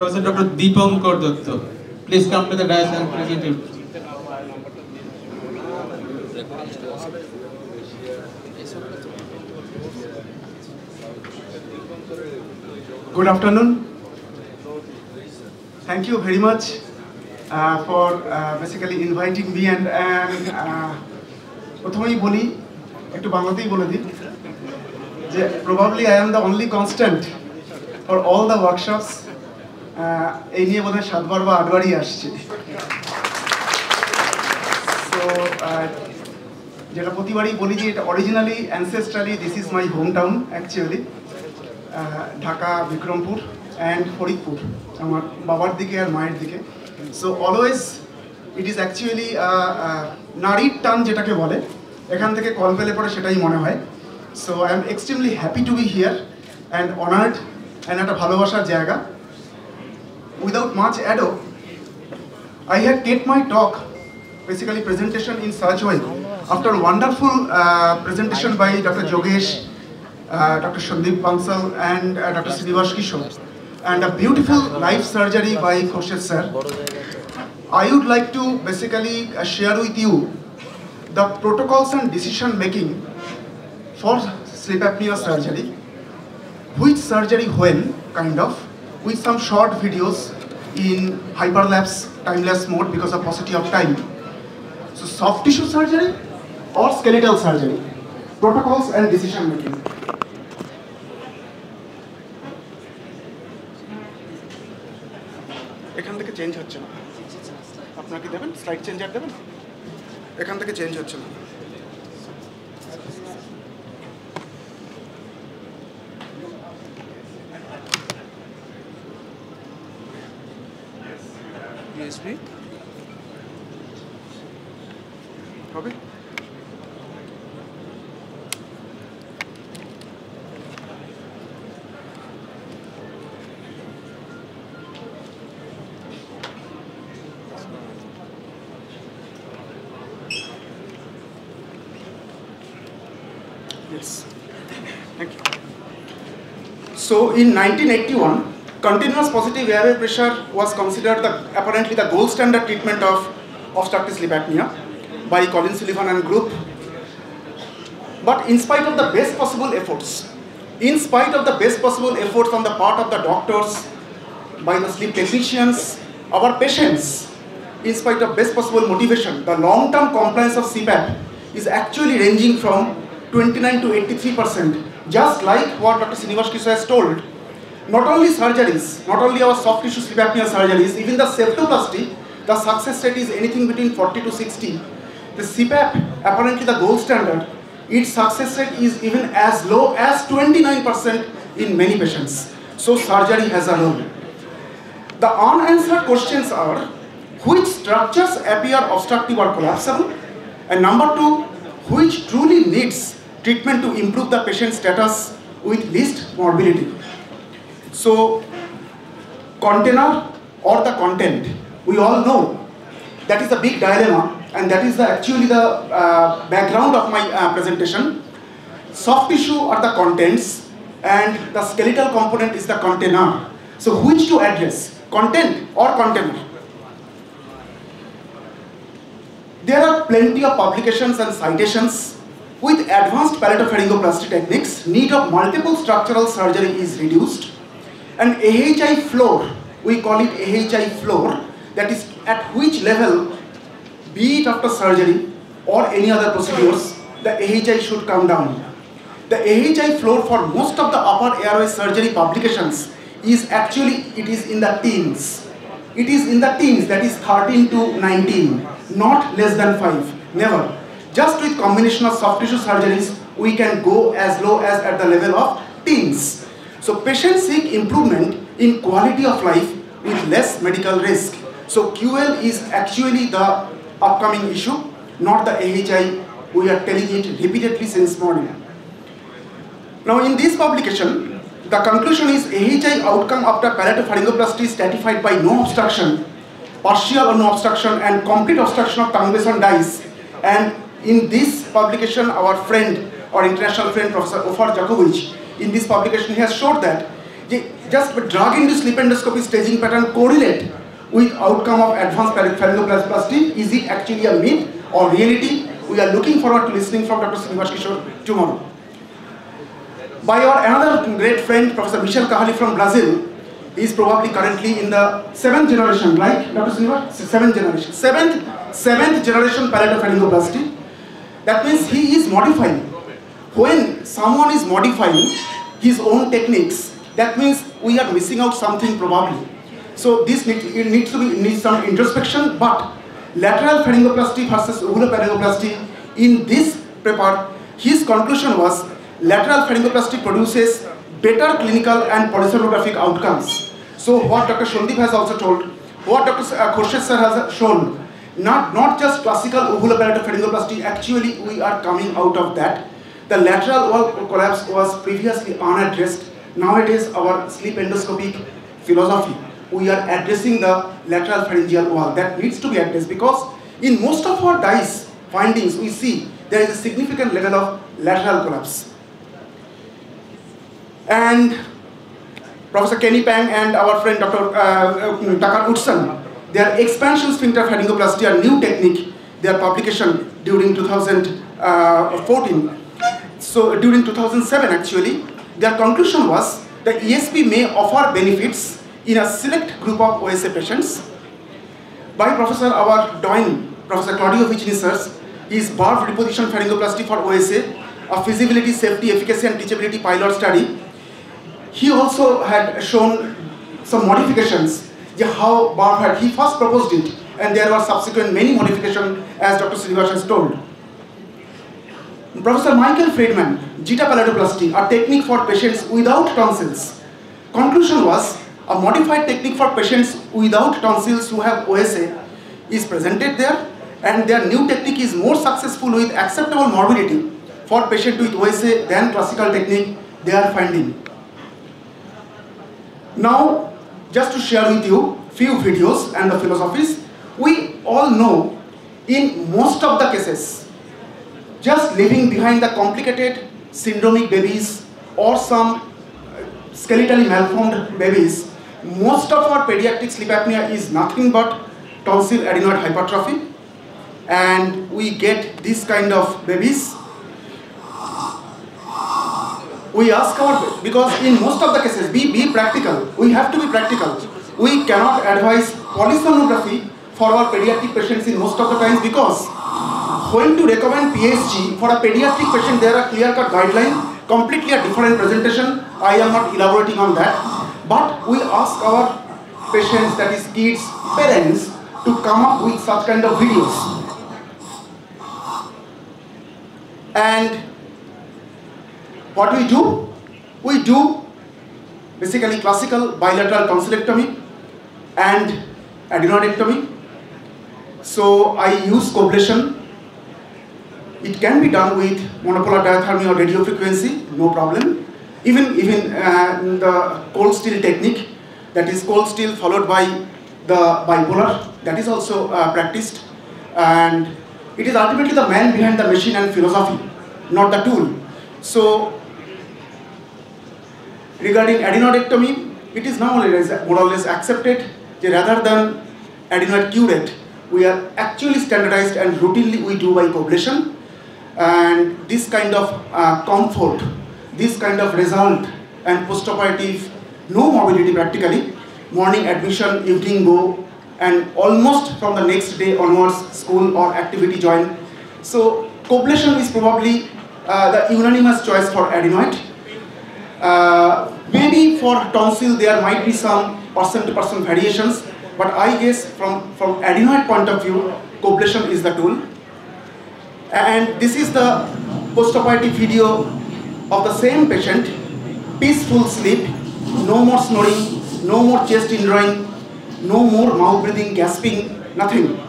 Professor Dr. Deepankar Datta. Please come to the dais and present it. Good afternoon. Thank you very much uh, for uh, basically inviting me and, uh, প্রথমেই বলি একটু বাংলাতেই বলে দিই যে probably I am the only constant for all the workshops এই নিয়ে বোধহয় সাতবার বা আটবারই আসছে। সো যেটা প্রতিবারই বলি যে এটা originally ancestrally this is my home town actually Dhaka, Bikrampur and Faridpur, আমার বাবার দিকে আর মায়ের দিকে। So always it is actually নারীর টান যেটাকে বলে, এখান থেকে কল পেলে পরে সেটাই মনে হয়। So I am extremely happy to be here and honoured and একটা ভালোবাসার জায়গা। without much ado, I had kept my talk, basically presentation in such way. After wonderful uh, presentation by Dr. Jogesh, uh, Dr. Sandeep Bansal and uh, Dr. Srinivas Kishore, and a beautiful life surgery by Khurshid sir, I would like to basically uh, share with you the protocols and decision making for sleep apnea surgery, which surgery when, kind of, with some short videos in hyperlapse, timelapse mode because of paucity of time. So soft tissue surgery or skeletal surgery, protocols and decision making. এখান থেকে হচ্ছে না আপনার দেবেন slide changer দেবেন এখান থেকে change হচ্ছে না হবে Yes. Thank you. So in 1981, continuous positive airway pressure was considered the, apparently the gold standard treatment of obstructive sleep apnea by Colin Sullivan and group. But in spite of the best possible efforts, in spite of the best possible efforts on the part of the doctors, by the sleep technicians, our patients, in spite of best possible motivation, the long-term compliance of CPAP is actually ranging from 29 to 83 percent. Just like what Dr. Srinivas has told, not only surgeries, not only our soft tissue sleep apnea surgeries, even the septoplasty, the success rate is anything between 40 to 60. The CPAP, apparently the gold standard, its success rate is even as low as 29% in many patients. So surgery has a role. The unanswered questions are, which structures appear obstructive or collapsible? And number two, which truly needs treatment to improve the patient status with least morbidity? So, container or the content, we all know that is a big dilemma and that is the, actually the uh, background of my uh, presentation. Soft tissue are the contents and the skeletal component is the container. So which to address, content or container? There are plenty of publications and citations with advanced palatopharyngoplasty techniques, need of multiple structural surgery is reduced and AHI floor, we call it AHI floor, that is at which level, be it after surgery or any other procedures, the AHI should come down. The AHI floor for most of the upper airway surgery publications is actually, it is in the teens. It is in the teens, that is 13 to 19, not less than 5, never. Just with combination of soft tissue surgeries, we can go as low as at the level of teens. So patients seek improvement in quality of life with less medical risk. So QL is actually the upcoming issue, not the AHI. We are telling it repeatedly since morning. Now in this publication, the conclusion is AHI outcome after palatopharyngoplasty is stratified by no obstruction, partial or no obstruction and complete obstruction of tongue base on DISE. And in this publication, our friend, our international friend, Professor Ofer Jacobowitz, in this publication he has showed that the just drug induced sleep endoscopy staging pattern correlate with outcome of advanced pharyngoplasty? Is it actually a myth or reality? We are looking forward to listening from Dr. Srinivas Kishore tomorrow. By our another great friend, Professor Michel Cahali from Brazil, is probably currently in the seventh generation, right, Dr. Srinivas? Seventh generation. Seventh, seventh generation palatopharyngoplasty. That means he is modifying. When someone is modifying his own techniques, that means we are missing out something probably. So this need, it needs to be needs some introspection, but lateral pharyngoplasty versus pharyngoplasty in this paper, his conclusion was lateral pharyngoplasty produces better clinical and polysomnographic outcomes. So what Dr. Sandeep has also told, what Dr. Uh, Khurshid sir has shown, not, not just classical pharyngoplasty, actually we are coming out of that. The lateral wall collapse was previously unaddressed. Nowadays our sleep endoscopic philosophy, we are addressing the lateral pharyngeal wall. That needs to be addressed because in most of our DISE findings we see there is a significant level of lateral collapse. And Professor Kenny Pang and our friend Dr. Uh, uh Tucker Woodson their expansion sphincter pharyngoplasty, a new technique, their publication during 2014. So during 2007 actually, their conclusion was that ESP may offer benefits in a select group of OSA patients. By Professor our Doyne, Professor Claudio Vicini sirs, is BARF reposition pharyngoplasty for OSA, a feasibility, safety, efficacy and teachability pilot study. He also had shown some modifications how BARF had, he first proposed it and there were subsequent many modifications as Dr. Srinivas has told. Professor Michael Friedman, Zeta palatoplasty, a technique for patients without tonsils. Conclusion was a modified technique for patients without tonsils who have OSA is presented there and their new technique is more successful with acceptable morbidity for patient with OSA than classical technique they are finding. Now just to share with you few videos and the philosophies, we all know in most of the cases, just leaving behind the complicated syndromic babies or some uh, skeletally malformed babies, most of our pediatric sleep apnea is nothing but tonsil adenoid hypertrophy. And we get this kind of babies. We ask our, because in most of the cases, be, be practical, we have to be practical. We cannot advise polysomnography for our pediatric patients in most of the times because when to recommend PSG for a pediatric patient, there are clear-cut guidelines, completely a different presentation. I am not elaborating on that. But we ask our patients, that is kids, parents, to come up with such kind of videos. And what we do? We do basically classical bilateral tonsillectomy and adenoidectomy. So I use coblation. It can be done with monopolar diathermy or radio frequency, no problem. Even, even uh, the cold steel technique, that is cold steel followed by the bipolar, that is also uh, practiced. And it is ultimately the man behind the machine and philosophy, not the tool. So Regarding adenoidectomy, it is now more or less accepted that rather than adenoid curate, we are actually standardized and routinely we do by coblation. And this kind of uh, comfort, this kind of result and postoperative, no morbidity practically, morning admission, evening go, and almost from the next day onwards, school or activity join. So coblation is probably uh, the unanimous choice for adenoid. Uh, maybe for tonsil there might be some person to person variations, but I guess from, from adenoid point of view, coblation is the tool. And this is the postoperative video of the same patient, peaceful sleep, no more snoring, no more chest indrawing, no more mouth breathing, gasping, nothing.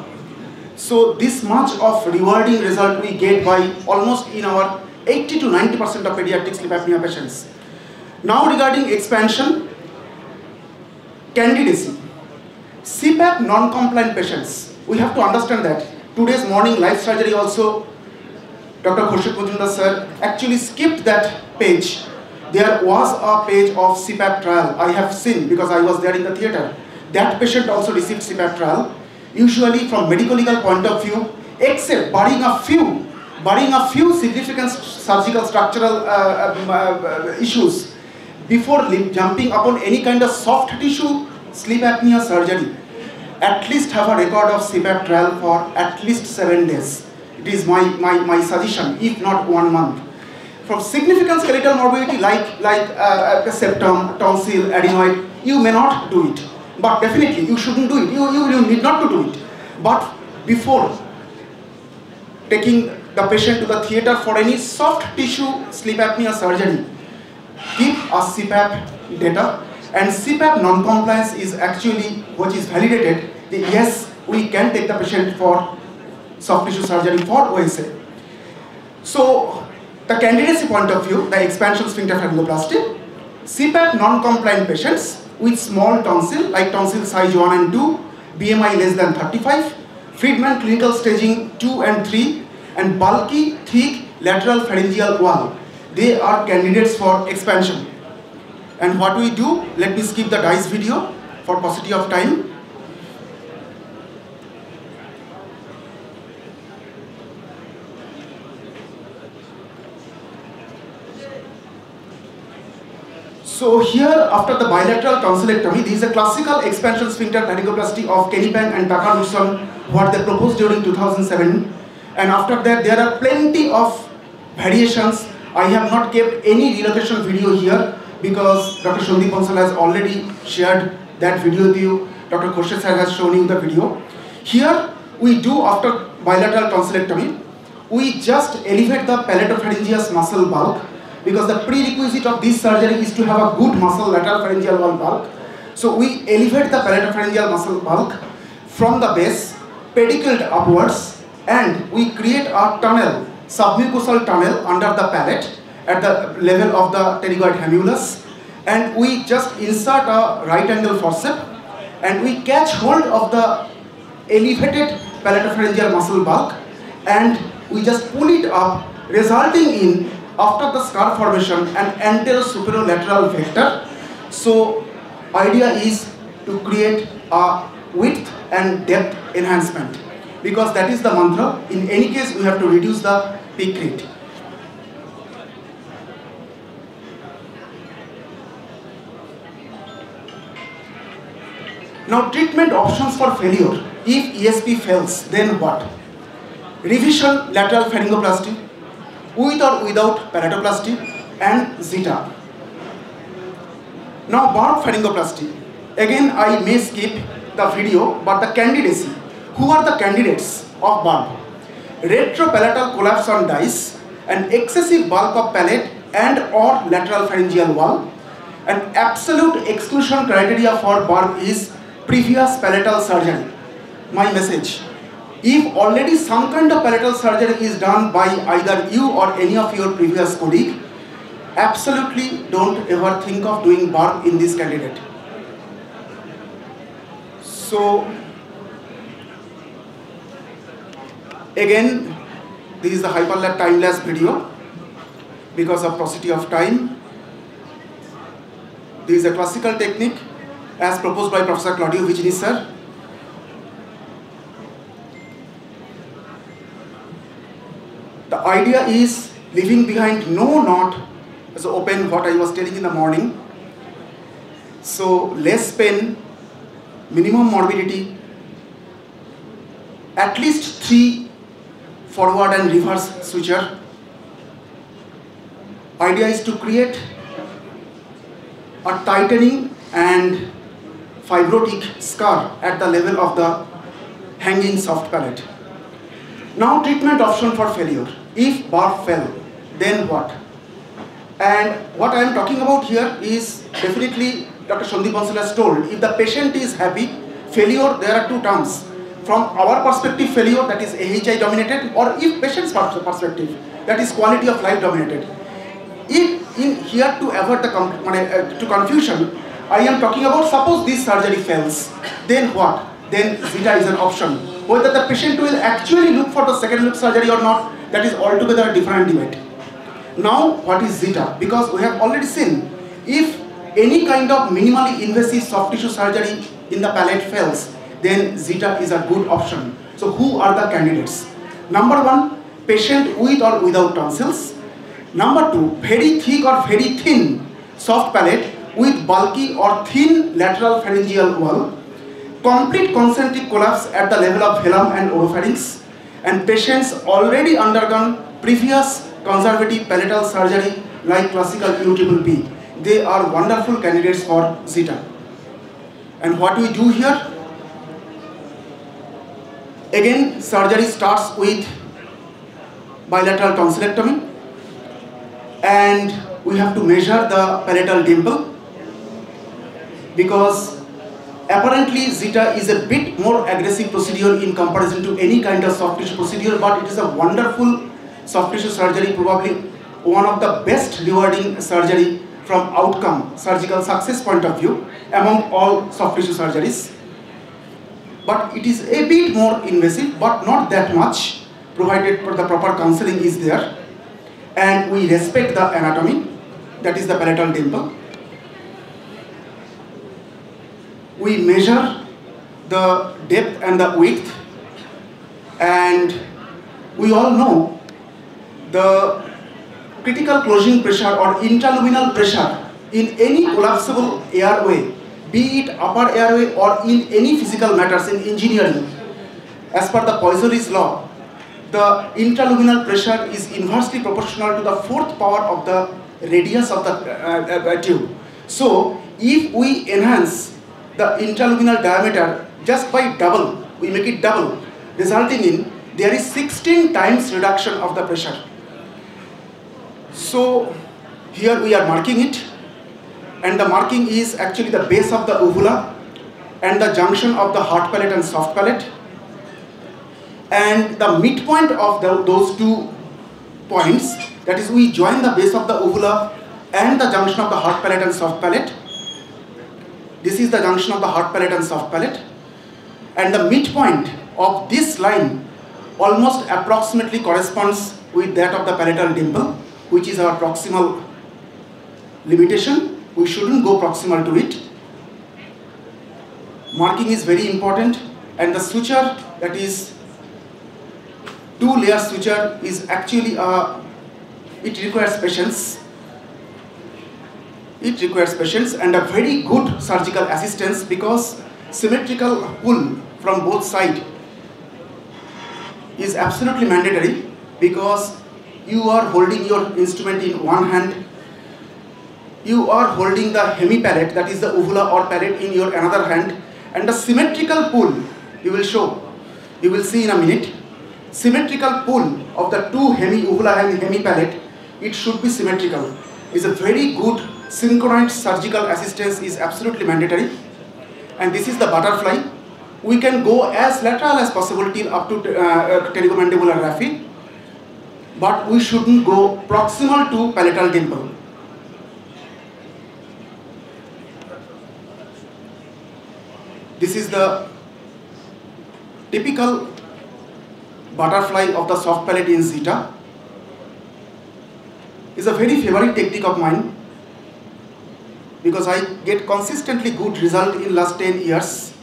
So this much of rewarding result we get by almost in our 80 to 90% of pediatric sleep apnea patients. Now regarding expansion, candidacy. CPAP non-compliant patients, we have to understand that. Today's morning live surgery also, Dr. Khurshid Majumdar sir actually skipped that page there was a page of CPAP trial I have seen because I was there in the theater. That patient also received CPAP trial. Usually from medical legal point of view, except barring a few, barring a few significant surgical structural uh, um, uh, issues, before jumping upon any kind of soft tissue sleep apnea surgery, at least have a record of CPAP trial for at least seven days. It is my, my, my suggestion, if not one month. From significant skeletal morbidity like, like uh, uh septum, tonsil, adenoid, you may not do it. But definitely you shouldn't do it. You, you, you need not to do it. But before taking the patient to the theater for any soft tissue sleep apnea surgery, keep a CPAP data and CPAP non-compliance is actually which is validated yes we can take the patient for soft tissue surgery for OSA. So the candidacy point of view, the expansion sphincter pharyngoplasty, CPAP non-compliant patients with small tonsil like tonsil size 1 and 2, BMI less than 35, Friedman clinical staging 2 and 3 and bulky thick lateral pharyngeal wall. They are candidates for expansion. And what we do, let me skip the DISE video for paucity of time. So here, after the bilateral tonsillectomy, this is a classical expansion sphincter pharyngoplasty of Kenny Pang and Tucker Woodson, what they proposed during 2007. And after that, there are plenty of variations. I have not kept any relocation video here because Dr. Sandeep Bansal has already shared that video with you. Dr. Khurshid has shown you the video. Here, we do after bilateral tonsillectomy, we just elevate the palatopharyngeus muscle bulk because the prerequisite of this surgery is to have a good muscle lateral pharyngeal wall bulk. So we elevate the palatopharyngeal muscle bulk from the base, pedicled upwards, and we create a tunnel, submucosal tunnel under the palate at the level of the pterygoid hamulus, and we just insert a right angle forceps, and we catch hold of the elevated palatopharyngeal muscle bulk, and we just pull it up, resulting in after the scar formation an antero-superolateral vector. So idea is to create a width and depth enhancement because that is the mantra. In any case, we have to reduce the Pcrit. Now treatment options for failure. If ESP fails, then what? Revision lateral pharyngoplasty, with or without palatoplasty and zeta. Now barb pharyngoplasty. Again I may skip the video but the candidacy. Who are the candidates of barb? Retropalatal collapse on DISE, an excessive bulk of palate and or lateral pharyngeal wall. An absolute exclusion criteria for barb is previous palatal surgery. My message, if already some kind of palatal surgery is done by either you or any of your previous colleague, absolutely don't ever think of doing barb in this candidate. So, again, this is the hyperlapse time-lapse video because of paucity of time. This is a classical technique as proposed by Professor Claudio Vicini sir The idea is leaving behind no knot as open what I was telling in the morning. So less pain, minimum morbidity, at least three forward and reverse suture. Idea is to create a tightening and fibrotic scar at the level of the hanging soft palate. Now treatment option for failure. If bar fell, then what? And what I am talking about here is definitely Dr. Sandeep Bansal has told, if the patient is happy, failure, there are two terms. From our perspective, failure that is AHI dominated or if patient's perspective, that is quality of life dominated. If in here to avoid the uh, to confusion, I am talking about suppose this surgery fails, then what? Then zeta is an option whether the patient will actually look for the second loop surgery or not, that is altogether a different debate. Now, what is zeta? Because we have already seen if any kind of minimally invasive soft tissue surgery in the palate fails, then zeta is a good option. So, who are the candidates? Number one, patient with or without tonsils. Number two, very thick or very thin soft palate with bulky or thin lateral pharyngeal wall. Complete concentric collapse at the level of velum and oropharynx. And patients already undergone previous conservative palatal surgery like classical U-P. They are wonderful candidates for Zeta. And what we do here? Again, surgery starts with bilateral tonsillectomy and we have to measure the palatal dimple because apparently zeta is a bit more aggressive procedure in comparison to any kind of soft tissue procedure but it is a wonderful soft tissue surgery probably one of the best rewarding surgery from outcome surgical success point of view among all soft tissue surgeries. But it is a bit more invasive but not that much provided the proper counseling is there. And we respect the anatomy that is the palatal dimple we measure the depth and the width and we all know the critical closing pressure or intraluminal pressure in any collapsible airway be it upper airway or in any physical matters in engineering. As per the Poiseuille's law, the intraluminal pressure is inversely proportional to the fourth power of the radius of the uh, uh, tube. So, if we enhance the intraluminal diameter just by double, we make it double, resulting in there is 16 times reduction of the pressure. So, here we are marking it and the marking is actually the base of the uvula and the junction of the hard palate and soft palate and the midpoint of the, those two points that is we join the base of the uvula and the junction of the hard palate and soft palate this is the junction of the hard palate and soft palate and the midpoint of this line almost approximately corresponds with that of the palatal dimple which is our proximal limitation we shouldn't go proximal to it. Marking is very important and the suture that is two layer suture is actually a, it requires patience. It requires patience and a very good surgical assistance because symmetrical pull from both sides is absolutely mandatory because you are holding your instrument in one hand you are holding the hemipalate, that is the uvula or palate in your another hand, and the symmetrical pull, you will show, you will see in a minute, symmetrical pull of the two hemi uvula and hemipalate, it should be symmetrical. Is a very good synchronized surgical assistance is absolutely mandatory. And this is the butterfly. We can go as lateral as possible till up to uh, pterygomandibular raphe, but we shouldn't go proximal to palatal dimple. This is the typical butterfly of the soft palate in Zeta. It's a very favorite technique of mine because I get consistently good result in last 10 years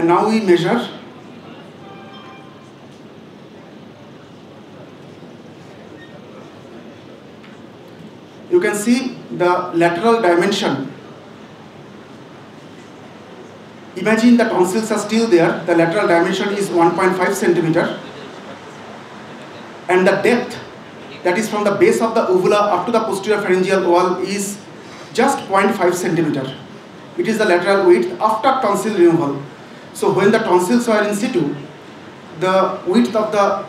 and now we measure. You can see the lateral dimension. Imagine the tonsils are still there. The lateral dimension is 1.5 centimeter. And the depth that is from the base of the uvula up to the posterior pharyngeal wall is just 0.5 centimeter. It is the lateral width after tonsil removal so when the tonsils were in situ, the width of the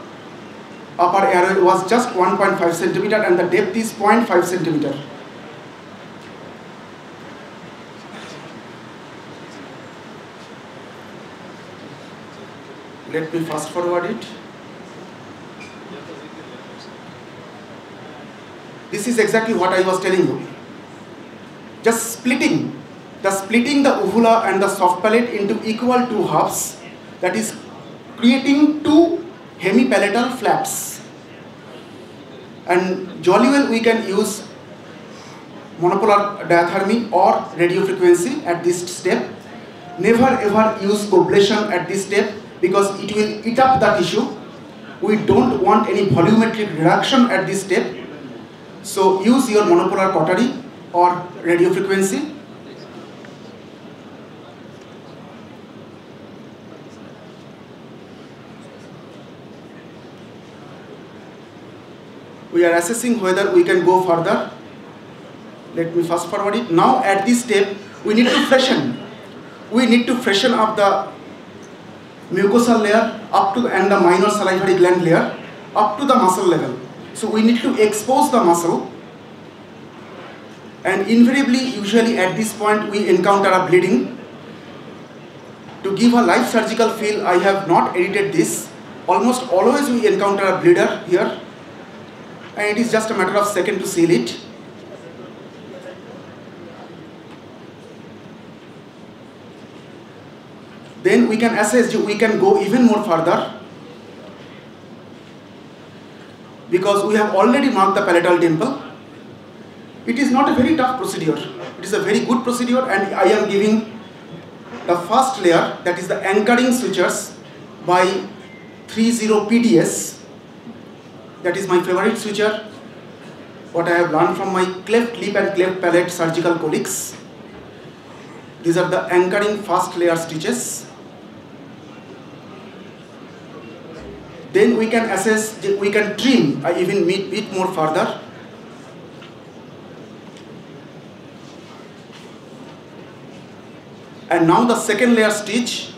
upper airway was just 1.5 centimeter and the depth is 0.5 centimeter. Let me fast forward it. This is exactly what I was telling you. Just splitting the splitting the uvula and the soft palate into equal two halves, that is creating two hemipalatal flaps. And jolly well we can use monopolar diathermy or radio frequency at this step. Never ever use coblation at this step because it will eat up the tissue. We don't want any volumetric reduction at this step. So use your monopolar cautery or radio frequency. We are assessing whether we can go further. Let me fast forward it. Now at this step, we need to freshen. We need to freshen up the mucosal layer up to and the minor salivary gland layer up to the muscle level. So we need to expose the muscle and invariably usually at this point we encounter a bleeding. To give a live surgical feel I have not edited this. Almost always we encounter a bleeder here and it is just a matter of second to seal it. Then we can assess, we can go even more further because we have already marked the palatal dimple. It is not a very tough procedure. It is a very good procedure and I am giving the first layer that is the anchoring sutures by 30 PDS. That is my favorite suture. What I have learned from my cleft lip and cleft palate surgical colleagues. These are the anchoring first layer stitches. Then we can assess, we can trim, I even meet bit more further. And now the second layer stitch,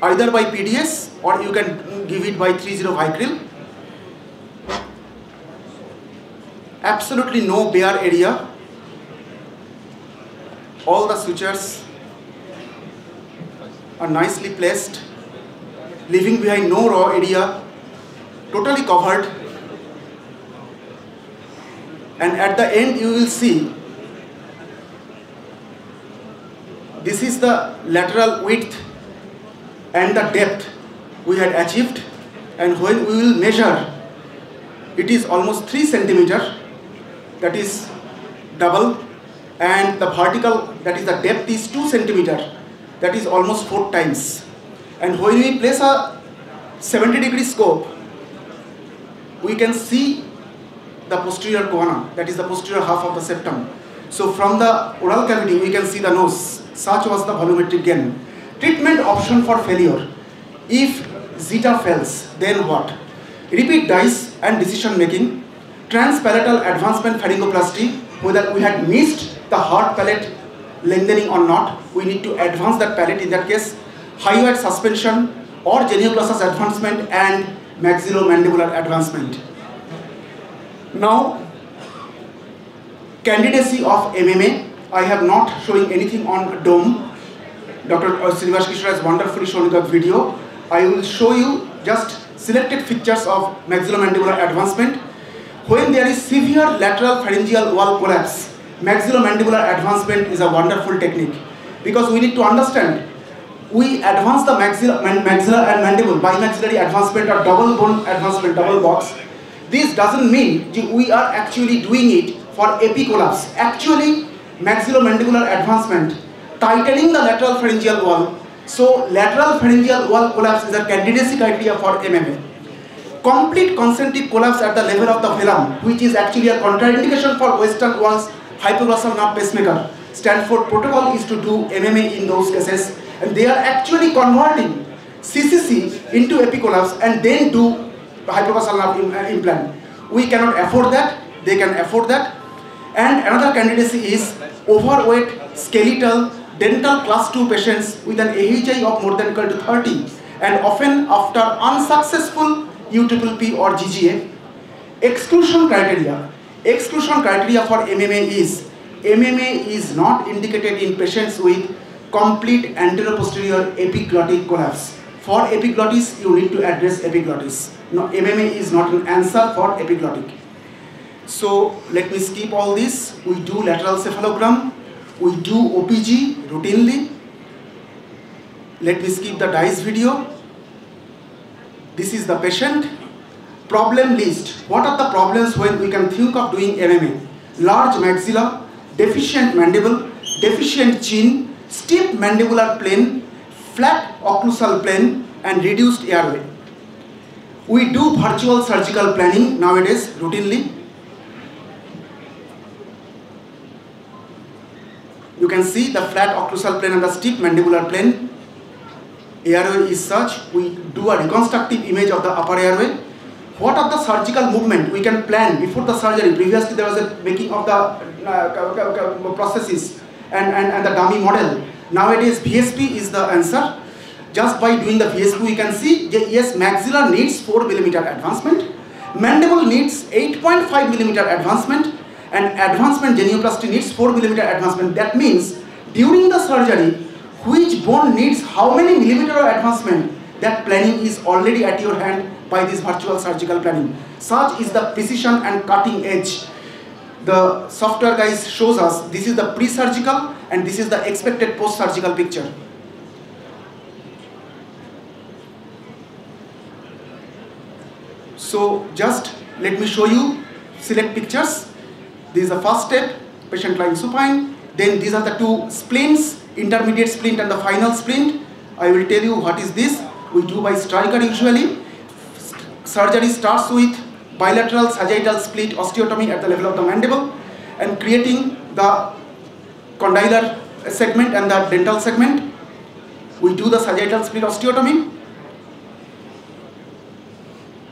either by PDS or you can give it by 30 Vicryl. Absolutely no bare area. All the sutures are nicely placed, leaving behind no raw area totally covered. And at the end you will see this is the lateral width and the depth we had achieved. And when we will measure it is almost 3 centimeter that is double and the vertical that is the depth is 2 centimeter that is almost 4 times and when we place a 70 degree scope we can see the posterior choana, that is the posterior half of the septum. So from the oral cavity, we can see the nose. Such was the volumetric gain. Treatment option for failure. If zeta fails, then what? Repeat DISE and decision making. Transpalatal advancement pharyngoplasty, whether we had missed the hard palate lengthening or not, we need to advance that palate in that case. Hyoid suspension or genioglossus advancement and maxillomandibular advancement. Now, candidacy of MMA, I have not showing anything on dome. Dr. Uh, Srinivas Kishore has wonderfully shown that video. I will show you just selected features of maxillomandibular advancement. When there is severe lateral pharyngeal wall collapse, maxillomandibular advancement is a wonderful technique because we need to understand we advance the maxilla, maxilla and mandible by maxillary advancement or double bone advancement, double box. This doesn't mean we are actually doing it for AP collapse. Actually, maxillomandibular advancement, tightening the lateral pharyngeal wall. So, lateral pharyngeal wall collapse is a candidacy criteria for MMA. Complete concentric collapse at the level of the velum, which is actually a contraindication for western walls hypoglossal nerve pacemaker. Stanford protocol is to do MMA in those cases and they are actually converting CCC into AP collapse and then do hypoglossal nerve uh, implant. We cannot afford that, they can afford that. And another candidacy is overweight, skeletal, dental class 2 patients with an AHI of more than equal to 30 and often after unsuccessful UPPP or GGA. Exclusion criteria. Exclusion criteria for MMA is MMA is not indicated in patients with complete anteroposterior epiglottic collapse. For epiglottis, you need to address epiglottis. No, MMA is not an answer for epiglottic. So let me skip all this. We do lateral cephalogram. We do OPG routinely. Let me skip the DISE video. This is the patient. Problem list. What are the problems when we can think of doing MMA? Large maxilla, deficient mandible, deficient chin, steep mandibular plane, flat occlusal plane and reduced airway. We do virtual surgical planning nowadays routinely. You can see the flat occlusal plane and the steep mandibular plane. Airway is such. We do a reconstructive image of the upper airway. What are the surgical movement we can plan before the surgery? Previously there was a making of the uh, processes and, and, and the dummy model. Nowadays VSP is the answer. Just by doing the VSP we can see yes maxilla needs 4 millimeter advancement. Mandible needs 8.5 millimeter advancement and advancement genioplasty needs 4 millimeter advancement. That means during the surgery, which bone needs how many millimeter of advancement, that planning is already at your hand by this virtual surgical planning. Such is the precision and cutting edge. The software guys shows us this is the pre-surgical and this is the expected post-surgical picture. So just let me show you select pictures this is the first step, patient lying supine. Then these are the two splints, intermediate splint and the final splint. I will tell you what is this. We do by Stryker usually. Surgery starts with bilateral sagittal split osteotomy at the level of the mandible and creating the condylar segment and the dental segment. We do the sagittal split osteotomy.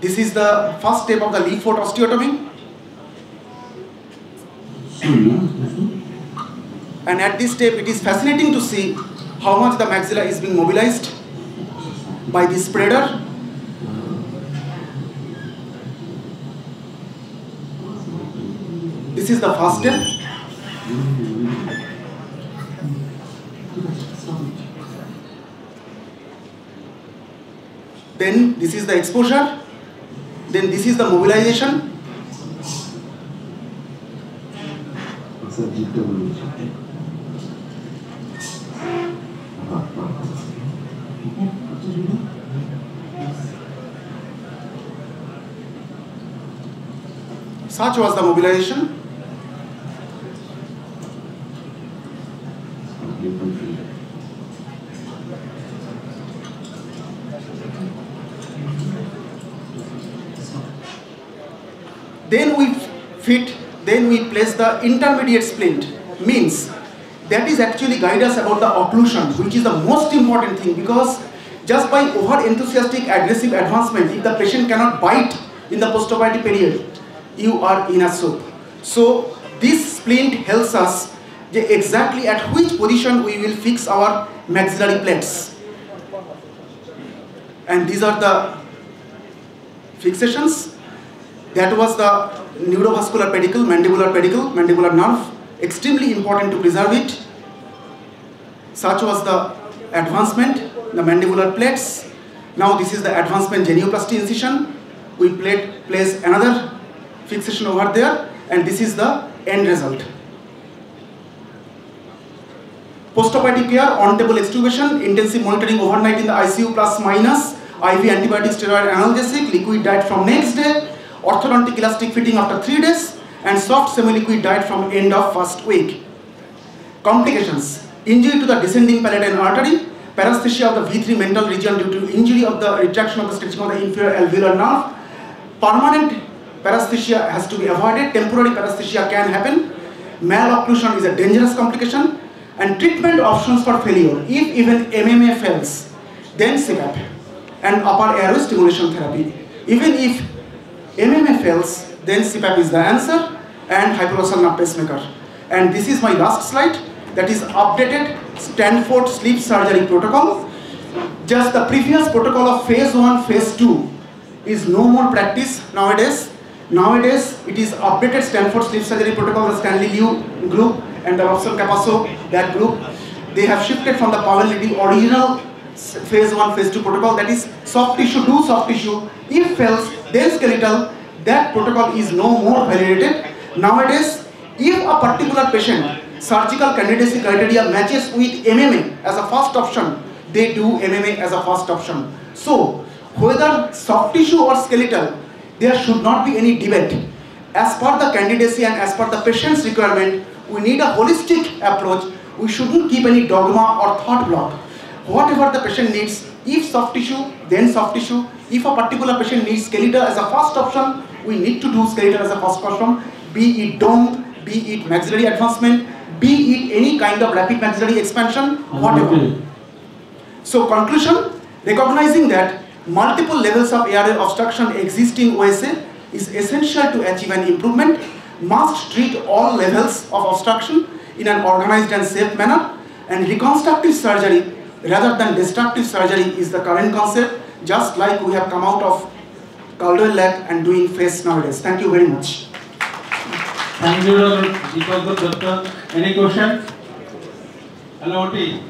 This is the first step of the Le Fort osteotomy. And at this step, it is fascinating to see how much the maxilla is being mobilized by the spreader. This is the first step. Then this is the exposure. Then this is the mobilization. Such was the mobilization. Then we fit then we place the intermediate splint, means that is actually guide us about the occlusion, which is the most important thing because just by over enthusiastic aggressive advancement, if the patient cannot bite in the postoperative period, you are in a soup. So this splint helps us exactly at which position we will fix our maxillary plates. And these are the fixations. That was the neurovascular pedicle, mandibular pedicle, mandibular nerve, extremely important to preserve it. Such was the advancement, the mandibular plates. Now this is the advancement genioplasty incision. We plate, place another fixation over there and this is the end result. Postoperative care, on-table extubation, intensive monitoring overnight in the ICU plus minus, IV antibiotic steroid analgesic, liquid diet from next day, orthodontic elastic fitting after 3 days and soft semi-liquid diet from end of first week. Complications. Injury to the descending palatine artery, paresthesia of the V3 mental region due to injury of the retraction of the stretching of the inferior alveolar nerve. Permanent paresthesia has to be avoided. Temporary paresthesia can happen. Malocclusion is a dangerous complication. And treatment options for failure. If even MMA fails, then CPAP and upper airway stimulation therapy. Even if MMA fails, then CPAP is the answer and hypoglossal pacemaker. And this is my last slide that is updated Stanford sleep surgery protocol. Just the previous protocol of phase 1, phase 2 is no more practice nowadays. Nowadays, it is updated Stanford sleep surgery protocol, the Stanley Liu group and the Robson Capasso, that group. They have shifted from the Riley original phase 1, phase 2 protocol that is soft tissue, do soft tissue. If fails, then skeletal, that protocol is no more validated. Nowadays, if a particular patient surgical candidacy criteria matches with MMA as a first option, they do MMA as a first option. So, whether soft tissue or skeletal, there should not be any debate. As per the candidacy and as per the patient's requirement, we need a holistic approach. We shouldn't keep any dogma or thought block. Whatever the patient needs, if soft tissue, then soft tissue. If a particular patient needs skeletal as a first option, we need to do skeletal as a first option, be it DOME, be it maxillary advancement, be it any kind of rapid maxillary expansion, whatever. So conclusion, recognizing that multiple levels of airway obstruction existing OSA is essential to achieve an improvement, must treat all levels of obstruction in an organized and safe manner, and reconstructive surgery rather than destructive surgery is the current concept, just like we have come out of Caldwell-Luc and doing FESS nowadays. Thank you very much. Thank you, Dr. Any question? Hello. Uh,